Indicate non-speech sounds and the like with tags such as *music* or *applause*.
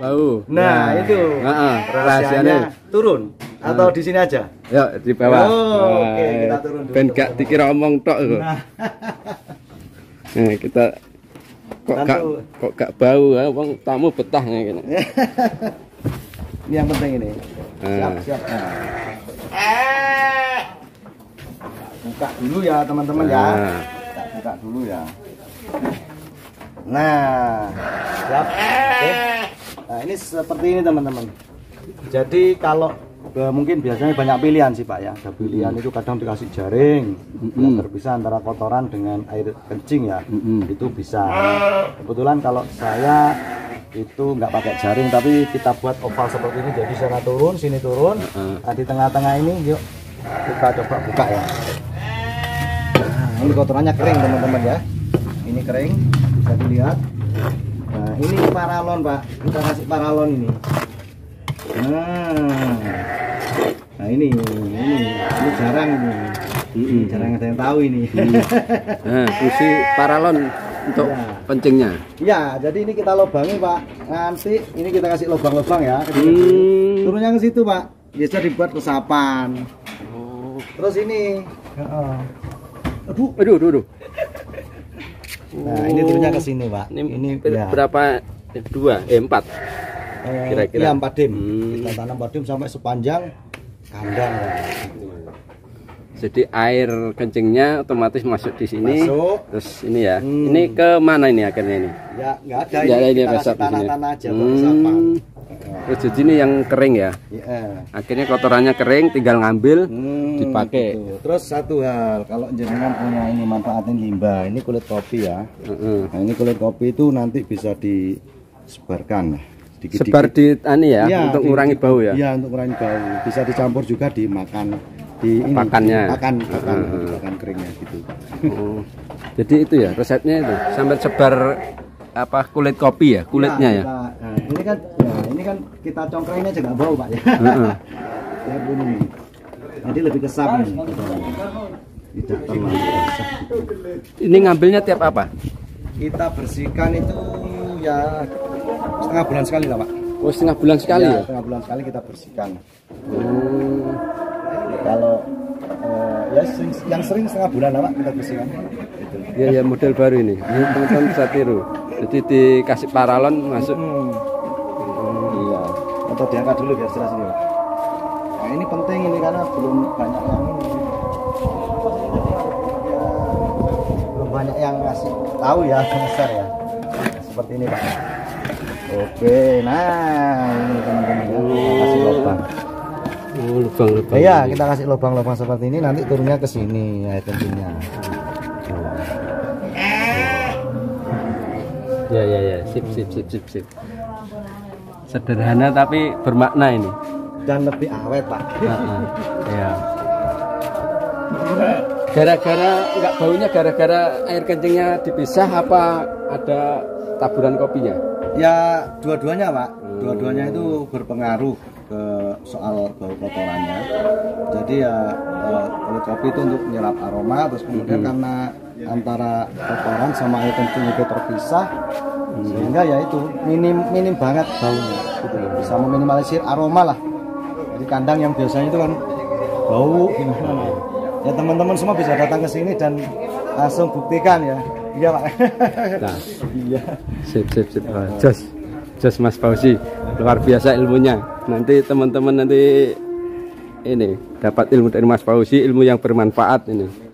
Bau. Nah, itu Heeh, rahasianya turun atau di sini aja. Yuk di bawah. Oh, oke, Nah, kita turun dulu, Ben gak dikira omong tok kok. Nah, *laughs* Nah, kita kok Tentu. gak kok gak bau ya, wong tamu betah nih *laughs* ini yang penting ini. Siap, Nah. siap. Nah. Buka dulu ya teman-teman ya. Nah. Kita buka dulu ya. Nah, siap. Oke. Nah, ini seperti ini teman-teman. Jadi kalau eh, mungkin biasanya banyak pilihan sih Pak ya. Ada pilihan itu kadang dikasih jaring, yang terpisah antara kotoran dengan air kencing ya. Mm-mm. Itu bisa. Kebetulan kalau saya itu nggak pakai jaring tapi kita buat oval seperti ini jadi sana turun sini turun Heeh. nah, di tengah-tengah ini yuk kita coba buka ya nah, ini kotorannya kering teman-teman ya ini kering bisa dilihat ini paralon pak. Kita kasih paralon ini. Nah. Nah ini ini ini jarang ini. Ini jarang ada yang tahu ini. Nah, fungsi paralon untuk Ya. pencingnya. ya jadi ini kita lobangi pak. Nanti ini kita kasih lubang-lubang ya. Hmm. turunnya ke situ pak. Biasa dibuat resapan. Oh. terus ini. Aduh. Aduh, aduh, aduh. Nah ini turunnya ke sini pak Ini, ini ber- ya. berapa? Eh, Dua, eh empat. Eh, kira-kira? iya empat dim Hmm. kita tanam empat dim sampai sepanjang kandang. Jadi air kencingnya otomatis masuk di sini. Masuk. Terus ini ya. Hmm. Ini ke mana ini akhirnya ini? ya nggak ada Ya, ini ini kasih di sini. tanah-tanah aja Hmm. Terus jadi ini yang kering ya. ya Akhirnya kotorannya kering, tinggal ngambil, Hmm, dipakai. gitu. terus satu hal kalau jenengan punya ini manfaatin limbah ini kulit kopi ya Heeh. nah ini kulit kopi itu nanti bisa disebarkan sedikit Sebar di ani ya, Iya, untuk di- mengurangi bau ya. Iya, untuk mengurangi bau. Bisa dicampur juga dimakan di ini, Pakannya. Pakan, pakan, Heeh. pakan keringnya gitu. Oh. Jadi itu ya resepnya itu sampai sebar apa kulit kopi ya, kulitnya ya. kita- nah, ini kan, ya, ini kan kita congkrengnya juga bau pak ya. Heeh. *laughs* ya bunyi. Jadi lebih kesap ini. Tidak terlalu kesap. Ini ngambilnya tiap apa? Kita bersihkan itu ya setengah bulan sekali lah pak. Oh setengah bulan sekali ya. Setengah bulan sekali kita bersihkan. Hmm. Kalau sering, yang sering setengah bulan lah pak kita bersihkan. Gitu. Ya ya model baru ini. Ini teman-teman bisa tiru. Jadi dikasih paralon masuk. Hmm. Iya. Atau diangkat dulu biar jelas ini. Nah ini penting ini karena belum banyak yang ini. Belum banyak yang ngasih tahu ya *laughs* besar ya. Seperti ini pak. Oke, nah ini teman-teman ya. Kasih. Oh lubang-lubang. Iya, kita kasih lubang-lubang seperti ini nanti turunnya ke sini air kencingnya. Ya ya ya, sip sip sip sip sip. Sederhana tapi bermakna ini. Dan lebih awet pak. Heeh. Ya. Gara-gara enggak baunya gara-gara air kencingnya dipisah apa ada taburan kopinya? Ya dua-duanya pak, dua-duanya itu berpengaruh ke soal bau kotorannya. Jadi ya eh, kulit kopi itu untuk menyerap aroma, terus kemudian karena antara kotoran sama air kencing itu terpisah, sehingga ya itu minim minim banget baunya, gitu loh. Bisa meminimalisir aroma lah. Jadi kandang yang biasanya itu kan bau gimana? Ya teman-teman semua bisa datang ke sini dan langsung buktikan ya. Iya pak. Nah, *laughs* Iya. sip sip sip. Jos. Jos Mas Fauzi. Luar biasa ilmunya. Nanti teman-teman nanti ini dapat ilmu dari Mas Fauzi, ilmu yang bermanfaat ini.